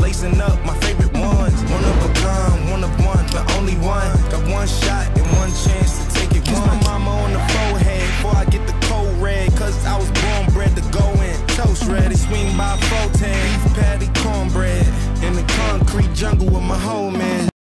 Lacing up, my favorite ones. One of a kind, one of one, the only one. Got one shot and one chance to take it. Kiss my mama on the forehead before I get the cold red. Cause I was born bred to go in. Toast ready, swing by 410. Beef patty, cornbread. In the concrete jungle with my homie.